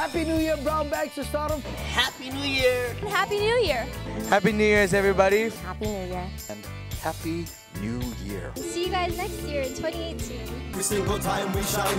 Happy New Year, Brown Bags to Stardom. Happy New Year. And Happy New Year. Happy New Year's, everybody. Happy New Year. And Happy New Year. See you guys next year in 2018. Every single time we shine.